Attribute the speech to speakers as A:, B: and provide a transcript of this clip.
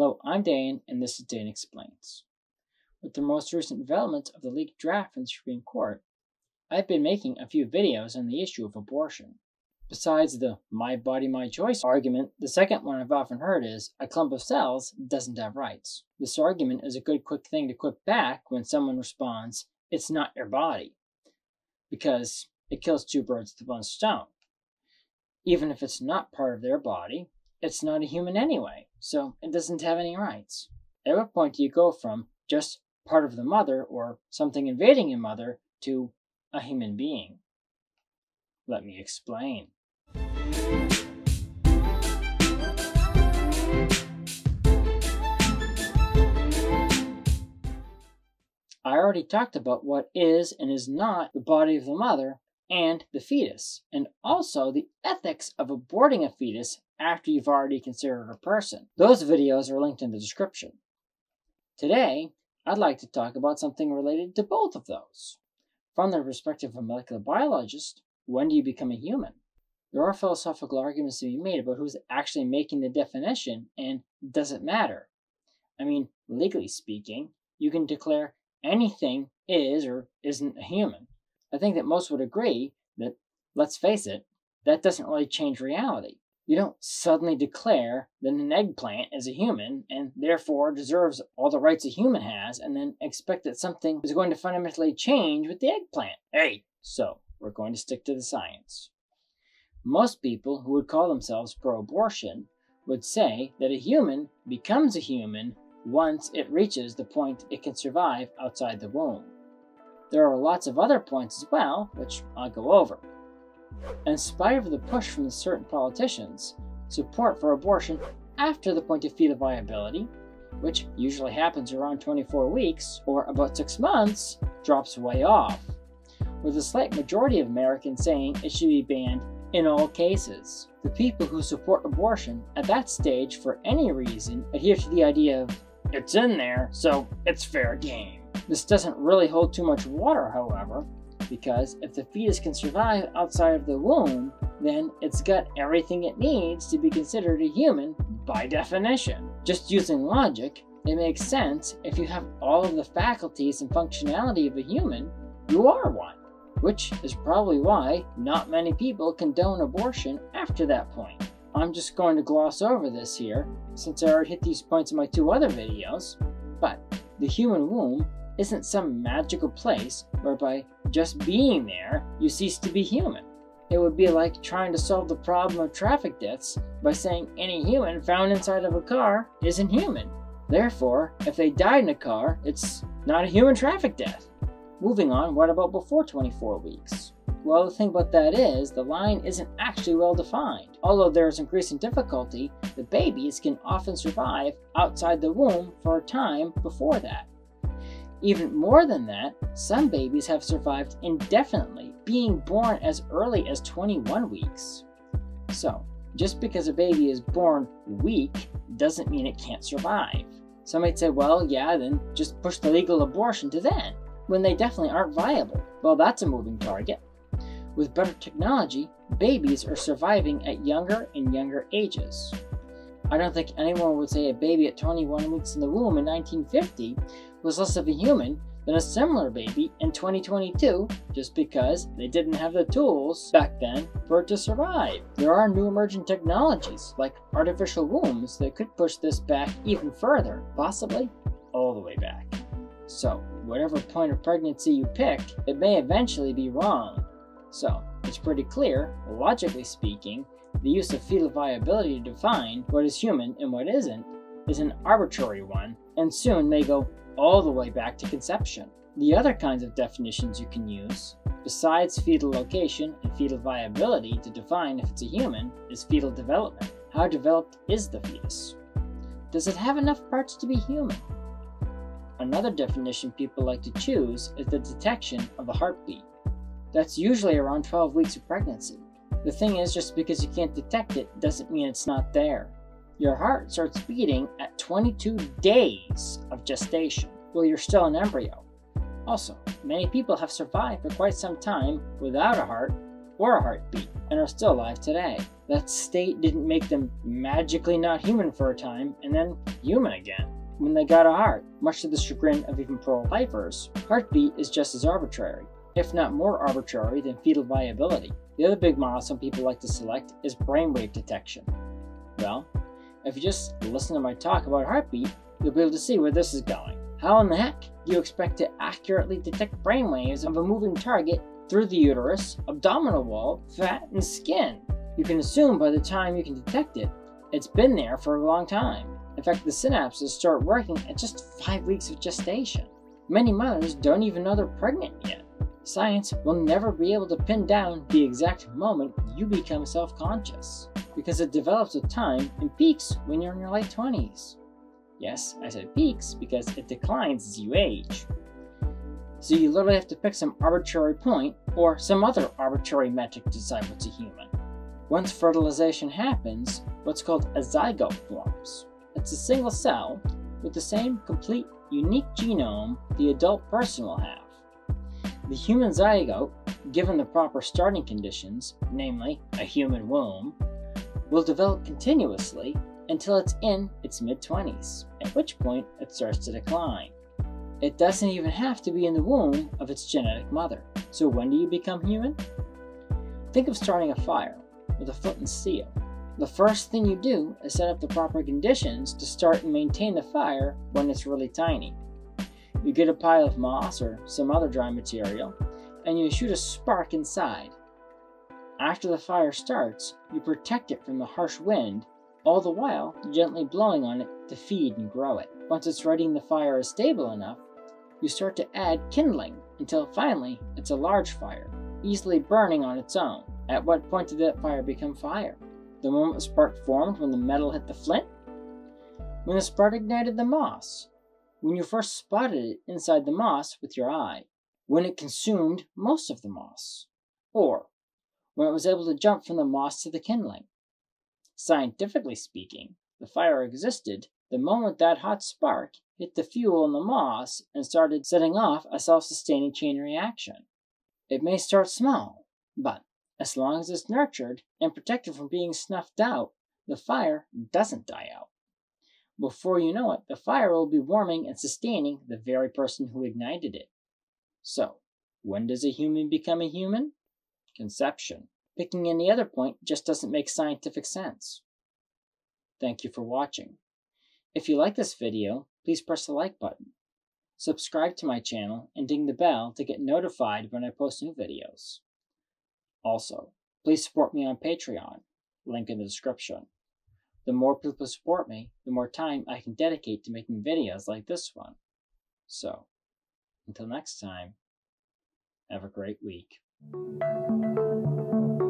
A: Hello, I'm Daein, and this is Daein Explains. With the most recent development of the leaked draft from the Supreme Court, I've been making a few videos on the issue of abortion. Besides the my body, my choice argument, the second one I've often heard is a clump of cells doesn't have rights. This argument is a good quick thing to quip back when someone responds, it's not your body, because it kills two birds with one stone. Even if it's not part of their body, it's not a human anyway, so it doesn't have any rights. At what point do you go from just part of the mother or something invading a mother to a human being? Let me explain. I already talked about what is and is not the body of the mother and the fetus, and also the ethics of aborting a fetus after you've already considered a person. Those videos are linked in the description. Today, I'd like to talk about something related to both of those. From the perspective of a molecular biologist, when do you become a human? There are philosophical arguments to be made about who's actually making the definition and does it matter? I mean, legally speaking, you can declare anything is or isn't a human. I think that most would agree that, let's face it, that doesn't really change reality. You don't suddenly declare that an eggplant is a human and therefore deserves all the rights a human has and then expect that something is going to fundamentally change with the eggplant. Hey, so we're going to stick to the science. Most people who would call themselves pro abortion would say that a human becomes a human once it reaches the point it can survive outside the womb. There are lots of other points as well, which I'll go over. In spite of the push from certain politicians, support for abortion after the point of fetal viability, which usually happens around 24 weeks or about 6 months, drops way off, with a slight majority of Americans saying it should be banned in all cases. The people who support abortion at that stage for any reason adhere to the idea of it's in there, so it's fair game. This doesn't really hold too much water, however, because if the fetus can survive outside of the womb, then it's got everything it needs to be considered a human by definition. Just using logic, it makes sense if you have all of the faculties and functionality of a human, you are one which is probably why not many people condone abortion after that point. I'm just going to gloss over this here, since I already hit these points in my two other videos, but the human womb isn't some magical place whereby just being there, you cease to be human. It would be like trying to solve the problem of traffic deaths by saying any human found inside of a car isn't human. Therefore, if they died in a car, it's not a human traffic death. Moving on, what about before 24 weeks? Well, the thing about that is, the line isn't actually well defined. Although there is increasing difficulty, the babies can often survive outside the womb for a time before that. Even more than that, some babies have survived indefinitely, being born as early as 21 weeks. So, just because a baby is born weak doesn't mean it can't survive. Some might say, well, yeah, then just push the legal abortion to then when they definitely aren't viable. Well, that's a moving target. With better technology, babies are surviving at younger and younger ages. I don't think anyone would say a baby at 21 weeks in the womb in 1950 was less of a human than a similar baby in 2022 just because they didn't have the tools back then for it to survive. There are new emerging technologies like artificial wombs that could push this back even further, possibly all the way back. So, whatever point of pregnancy you pick, it may eventually be wrong. So, it's pretty clear, logically speaking, the use of fetal viability to define what is human and what isn't is an arbitrary one, and soon may go all the way back to conception. The other kinds of definitions you can use, besides fetal location and fetal viability to define if it's a human, is fetal development. How developed is the fetus? Does it have enough parts to be human? Another definition people like to choose is the detection of a heartbeat. That's usually around 12 weeks of pregnancy. The thing is, just because you can't detect it doesn't mean it's not there. Your heart starts beating at 22 days of gestation, while you're still an embryo. Also, many people have survived for quite some time without a heart or a heartbeat and are still alive today. That state didn't make them magically not human for a time and then human again. When they got a heart, much to the chagrin of even pro lifers, heartbeat is just as arbitrary, if not more arbitrary than fetal viability. The other big milestone people like to select is brainwave detection. Well, if you just listen to my talk about heartbeat, you'll be able to see where this is going. How in the heck do you expect to accurately detect brainwaves of a moving target through the uterus, abdominal wall, fat, and skin? You can assume by the time you can detect it, it's been there for a long time. In fact, the synapses start working at just five weeks of gestation. Many mothers don't even know they're pregnant yet. Science will never be able to pin down the exact moment you become self conscious because it develops with time and peaks when you're in your late 20s. Yes, I said peaks because it declines as you age. So you literally have to pick some arbitrary point or some other arbitrary metric to decide what's a human. Once fertilization happens, what's called a zygote forms. It's a single cell with the same complete, unique genome the adult person will have. The human zygote, given the proper starting conditions, namely a human womb, will develop continuously until it's in its mid 20s, at which point it starts to decline. It doesn't even have to be in the womb of its genetic mother. So when do you become human? Think of starting a fire with a foot and steel. The first thing you do is set up the proper conditions to start and maintain the fire when it's really tiny. You get a pile of moss or some other dry material, and you shoot a spark inside. After the fire starts, you protect it from the harsh wind, all the while gently blowing on it to feed and grow it. Once it's ready and the fire is stable enough, you start to add kindling until finally it's a large fire, easily burning on its own. At what point did that fire become fire? The moment the spark formed when the metal hit the flint? When the spark ignited the moss? When you first spotted it inside the moss with your eye? When it consumed most of the moss? Or when it was able to jump from the moss to the kindling? Scientifically speaking, the fire existed the moment that hot spark hit the fuel in the moss and started setting off a self sustaining chain reaction. It may start small, but as long as it's nurtured and protected from being snuffed out, the fire doesn't die out. Before you know it, the fire will be warming and sustaining the very person who ignited it. So, when does a human become a human? Conception. Picking any other point just doesn't make scientific sense. Thank you for watching. If you like this video, please press the like button. Subscribe to my channel and ding the bell to get notified when I post new videos. Also, please support me on Patreon, link in the description. The more people support me, the more time I can dedicate to making videos like this one. So, until next time, have a great week. Thank you.